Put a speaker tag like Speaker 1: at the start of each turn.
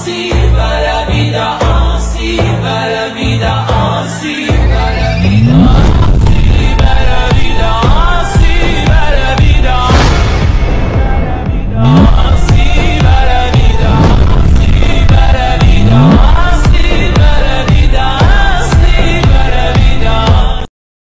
Speaker 1: así va la vida, así va la vida, así va la vida.